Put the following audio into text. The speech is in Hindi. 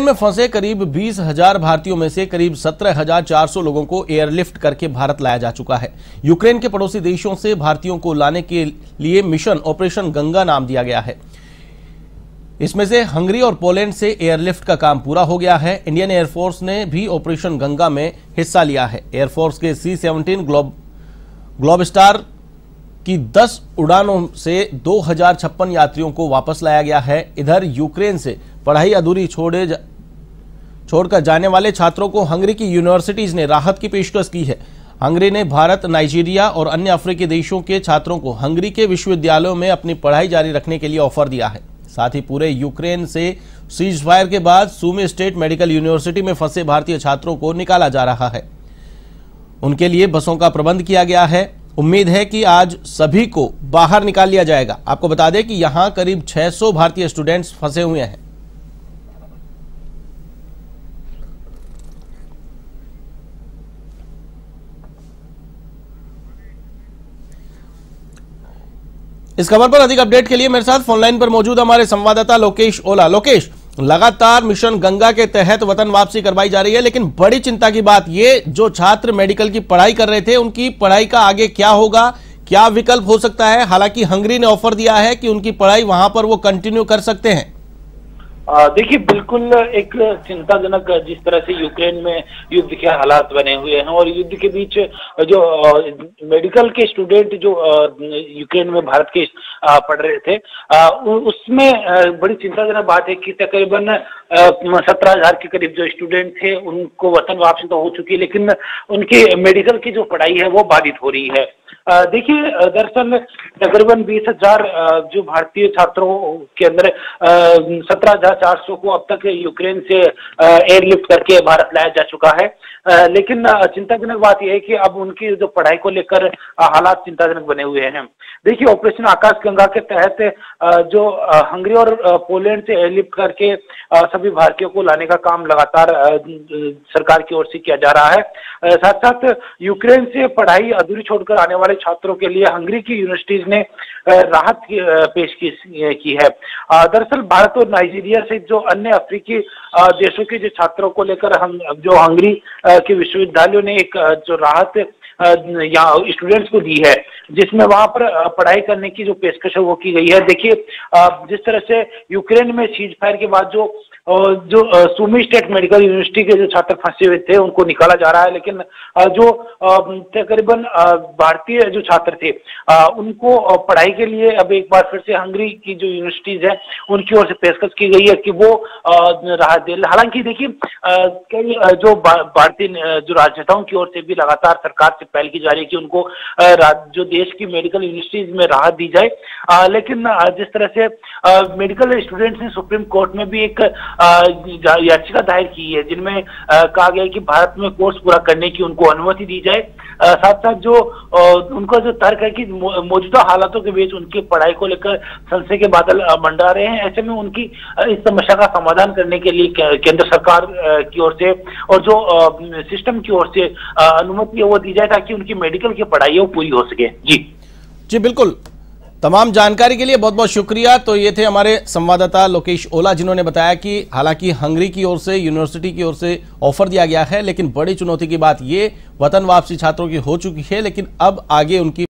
में फंसे करीब बीस हज़ार भारतीयों में से करीब सत्रह हज़ार चार सौ लोगों को एयरलिफ्ट करके भारत लाया जा चुका है। यूक्रेन के पड़ोसी देशों से भारतीयों को लाने के लिए मिशन ऑपरेशन गंगा नाम दिया गया है। इसमें से हंगरी और पोलैंड से एयरलिफ्ट का काम पूरा हो गया है। इंडियन एयरफोर्स ने भी ऑपरेशन गंगा में हिस्सा लिया है। एयरफोर्स के C seventeen globe globe star की 10 उड़ानों से दो हज़ार छप्पन यात्रियों को वापस लाया गया है। इधर यूक्रेन से पढ़ाई अधूरी छोड़े छोड़कर जाने वाले छात्रों को हंगरी की यूनिवर्सिटीज ने राहत की पेशकश की है। हंगरी ने भारत, नाइजीरिया और अन्य अफ्रीकी देशों के छात्रों को हंगरी के विश्वविद्यालयों में अपनी पढ़ाई जारी रखने के लिए ऑफ़र दिया है। साथ ही पूरे यूक्रेन से सीज फायर के बाद सुमी स्टेट मेडिकल यूनिवर्सिटी में फंसे भारतीय छात्रों को निकाला जा रहा है। उनके लिए बसों का प्रबंध किया गया है। उम्मीद है कि आज सभी को बाहर निकाल लिया जाएगा। आपको बता दें कि यहाँ करीब 600 भारतीय स्टूडेंट्स फंसे हुए हैं। इस खबर पर अधिक अपडेट के लिए मेरे साथ फोनलाइन पर मौजूद हमारे संवाददाता लोकेश ओला। लोकेश, लगातार मिशन गंगा के तहत वतन वापसी करवाई जा रही है, लेकिन बड़ी चिंता की बात ये, जो छात्र मेडिकल की पढ़ाई कर रहे थे, उनकी पढ़ाई का आगे क्या होगा, क्या विकल्प हो सकता है? हालाँकि हंगरी ने ऑफ़र दिया है कि उनकी पढ़ाई वहाँ पर वो कंटिन्यू कर सकते हैं। देखिए, बिल्कुल एक चिंताजनक जिस तरह से यूक्रेन में युद्ध के हालात बने हुए हैं और युद्ध के बीच जो मेडिकल के स्टूडेंट जो यूक्रेन में भारत के पढ़ रहे थे उसमें बड़ी चिंताजनक बात है कि तकरीबन सत्रह हज़ार के करीब जो स्टूडेंट थे, उनको वतन वापसी तो हो चुकी है, लेकिन उनकी मेडिकल की जो पढ़ाई है वो बाधित हो रही है। देखिए दरअसल तकरीबन बीस हज़ार जो भारतीय छात्रों के अंदर सत्रह हज़ार चार सौ को अब तक यूक्रेन से एयरलिफ्ट करके भारत लाया जा चुका है। लेकिन चिंताजनक बात यह है कि अब उनकी जो पढ़ाई को लेकर हालात चिंताजनक बने हुए हैं। देखिए, ऑपरेशन आकाश गंगा के तहत जो हंगरी और पोलैंड से एयरलिफ्ट करके सभी भारतीयों को लाने का काम लगातार सरकार की ओर से किया जा रहा है। साथ साथ यूक्रेन से पढ़ाई अधूरी छोड़कर आने वाले छात्रों के लिए हंगरी की यूनिवर्सिटीज ने राहत पेश की है। दरअसल भारत और नाइजीरिया से जो अन्य अफ्रीकी देशों के जो छात्रों को लेकर हम, जो हंगरी के विश्वविद्यालयों ने एक जो राहत यहाँ स्टूडेंट्स को दी है, जिसमें वहाँ पर पढ़ाई करने की जो पेशकश है वो की गई है। देखिए जिस तरह से यूक्रेन में सीज फायर के बाद जो जो सुमी स्टेट मेडिकल यूनिवर्सिटी के जो छात्र फंसे हुए थे, उनको निकाला जा रहा है, लेकिन जो तकरीबन भारतीय जो छात्र थे उनको पढ़ाई के लिए अब एक बार फिर से हंगरी की जो यूनिवर्सिटीज है, उनकी ओर से पेशकश की गई है कि वो राहत दे हालाँकि देखिए कई जो भारतीय जो राजनेताओं की ओर से भी लगातार सरकार से पहल की जा रही है कि उनको जो देश की मेडिकल यूनिवर्सिटीज में राहत दी जाए। लेकिन जिस तरह से मेडिकल स्टूडेंट्स ने सुप्रीम कोर्ट में भी एक याचिका दायर की है, जिनमें कहा गया है कि भारत में कोर्स पूरा करने की उनको अनुमति दी जाए। साथ साथ जो उनका जो तर्क है कि मौजूदा हालातों के बीच उनकी पढ़ाई को लेकर संशय के बादल मंडरा रहे हैं, ऐसे में उनकी इस समस्या का समाधान करने के लिए केंद्र सरकार की ओर से, और जो सिस्टम की ओर से अनुमति है, वो दी जाए ताकि उनकी मेडिकल की पढ़ाई वो पूरी हो सके। जी। जी, बिल्कुल। तमाम जानकारी के लिए बहुत बहुत शुक्रिया। तो ये थे हमारे संवाददाता लोकेश ओला, जिन्होंने बताया कि हालाँकि हंगरी की ओर से, यूनिवर्सिटी की ओर से ऑफ़र दिया गया है, लेकिन बड़ी चुनौती की बात ये, वतन वापसी छात्रों की हो चुकी है, लेकिन अब आगे उनकी